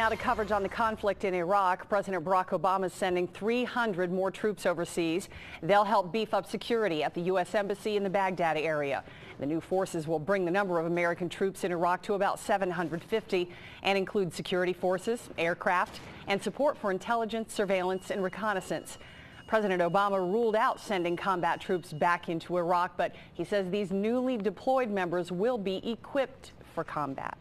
now to coverage on the conflict in Iraq. President Barack Obama is sending 300 more troops overseas. They'll help beef up security at the U.S. Embassy in the Baghdad area. The new forces will bring the number of American troops in Iraq to about 750 and include security forces, aircraft, and support for intelligence, surveillance, and reconnaissance. President Obama ruled out sending combat troops back into Iraq, but he says these newly deployed members will be equipped for combat.